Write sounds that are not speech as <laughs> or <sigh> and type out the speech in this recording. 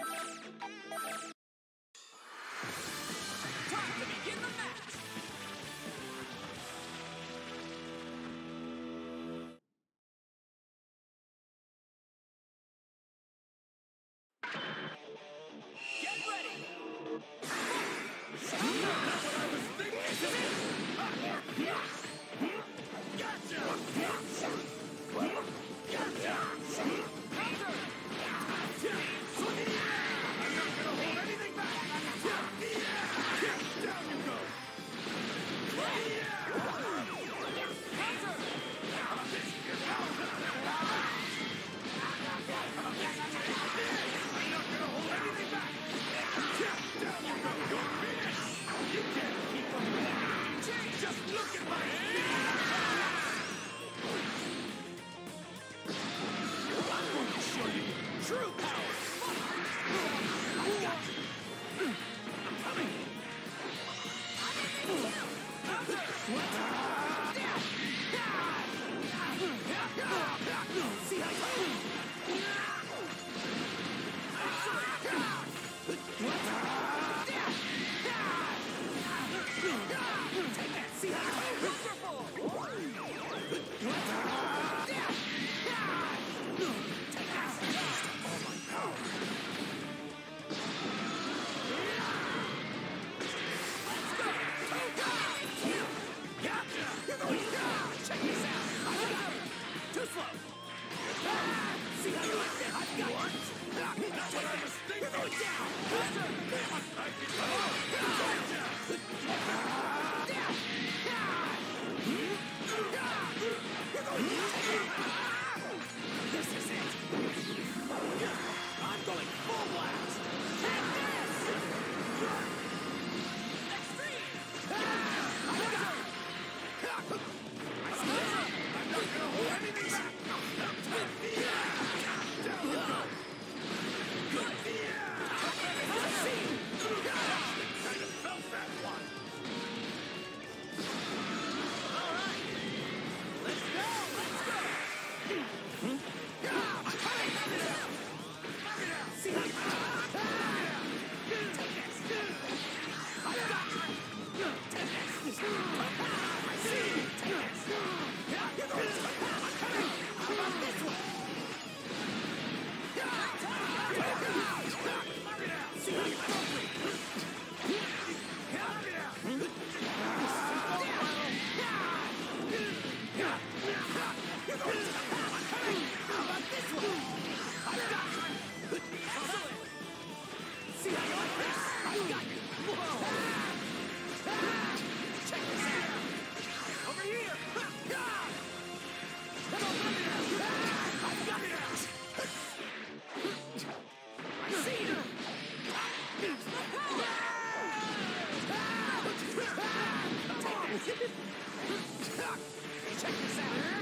Time to begin the match! Get ready! down! <laughs> Check this out.